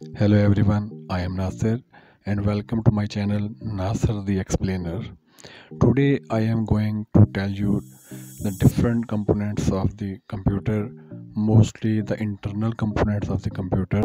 Hello everyone, I am Nasir and welcome to my channel Nasir the Explainer. Today I am going to tell you the different components of the computer, mostly the internal components of the computer.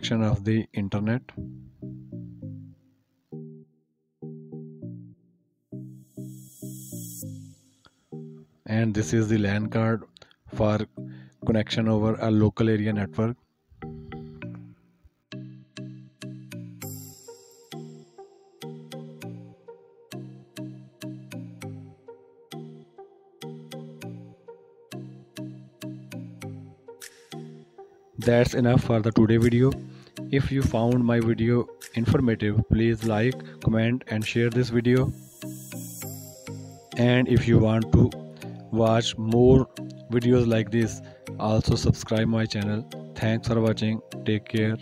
Connection of the internet? And this is the LAN card for connection over a local area network that's enough for the today video. If you found my video informative please like comment and share this video. And if you want to watch more videos like this also subscribe my channel. Thanks for watching. Take care